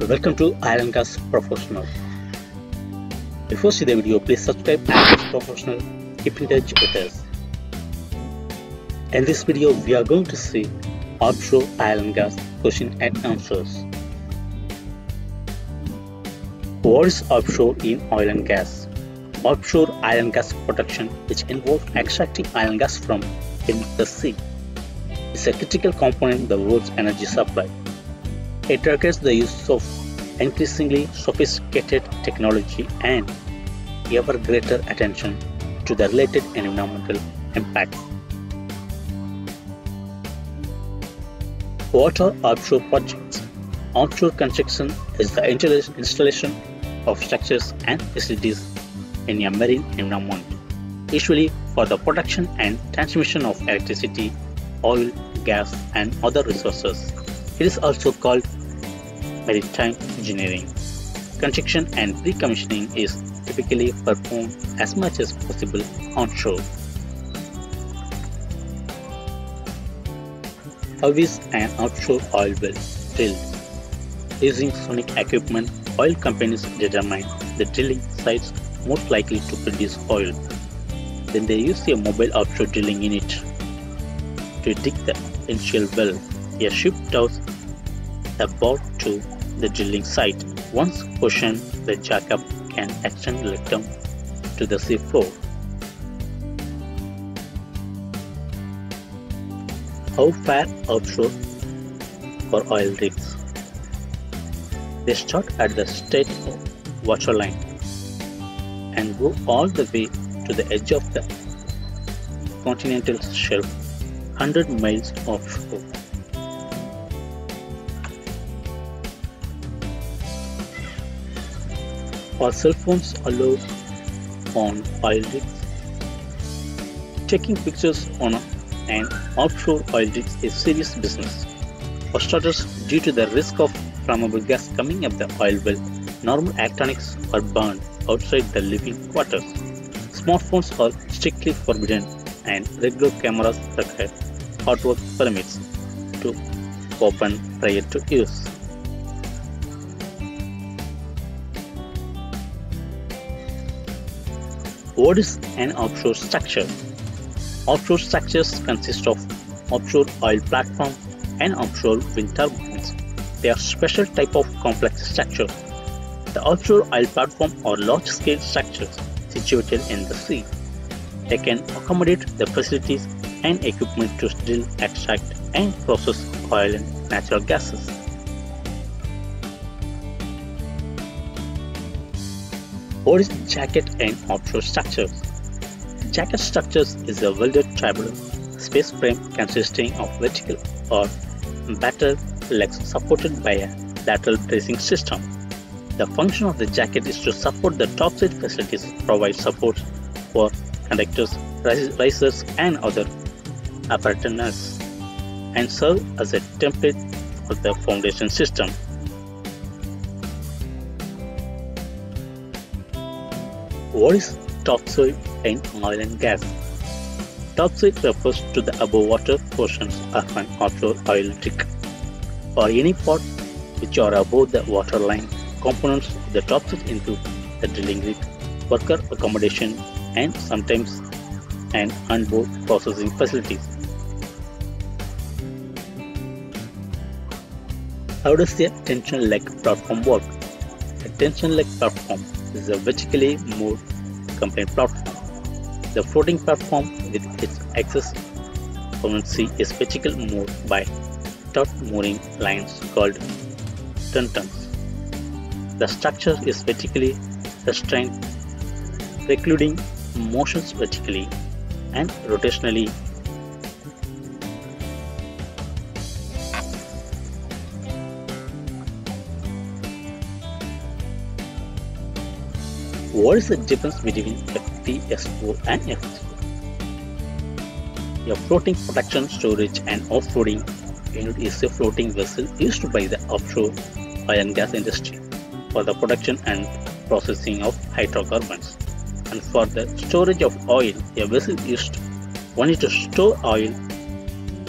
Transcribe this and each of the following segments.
Welcome to Oil and Gas Professional. Before see the video, please subscribe Oil and Gas Professional. Keep in touch with us. In this video, we are going to see offshore and gas question and answers. What is offshore in oil and gas? Offshore and gas production, which involves extracting and gas from beneath the sea, is a critical component of the world's energy supply. It targets the use of increasingly sophisticated technology and ever greater attention to the related environmental impacts. Water offshore projects? Offshore construction is the installation of structures and facilities in a marine environment, usually for the production and transmission of electricity, oil, gas, and other resources. It is also called maritime engineering. Construction and pre-commissioning is typically performed as much as possible onshore. How is an offshore oil well drilled? Using sonic equipment, oil companies determine the drilling sites most likely to produce oil. Then they use a mobile offshore drilling unit to dig the initial well. A ship tows a boat to the drilling site. Once positioned, the jackup can extend the lectern to the seafloor. How far offshore for oil rigs? They start at the state waterline and go all the way to the edge of the continental shelf 100 miles offshore. Are cell phones allowed on oil rigs? Taking pictures on an offshore oil rig is serious business. For starters, due to the risk of flammable gas coming up the oil well, normal electronics are burned outside the living quarters. Smartphones are strictly forbidden and regular cameras require hot work permits to open prior to use. What is an offshore structure? Offshore structures consist of offshore oil platform and offshore wind turbines. They are special type of complex structure. The offshore oil platform are large-scale structures situated in the sea. They can accommodate the facilities and equipment to drill, extract, and process oil and natural gases. What is jacket and offshore structures? Jacket structures is a welded tubular space frame consisting of vertical or battered legs supported by a lateral bracing system. The function of the jacket is to support the topside facilities, provide support for conductors, risers, and other apparatus, and serve as a template for the foundation system. What is topside in oil and gas? Topside refers to the above water portions of an offshore oil rig or any part which are above the waterline. Components of the topside include the drilling rig, worker accommodation, and sometimes an onboard processing facilities. How does the tension leg platform work? A tension leg platform is a vertically moored compliant platform. The floating platform with its excess buoyancy is vertically moored by taut mooring lines called tendons. The structure is vertically restrained, precluding motions vertically and rotationally. What is the difference between FPSO and FSO? A floating production, storage, and offloading unit is a floating vessel used by the offshore oil and gas industry for the production and processing of hydrocarbons. And for the storage of oil, a vessel used only to store oil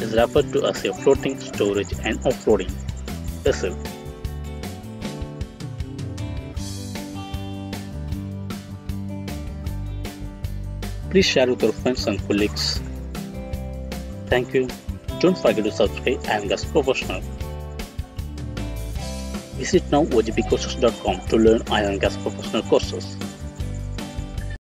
is referred to as a floating storage and offloading vessel. Please share with your friends and colleagues. Thank you. Don't forget to subscribe and Gas Professional. Visit now ogpcourses.com to learn iron gas professional courses.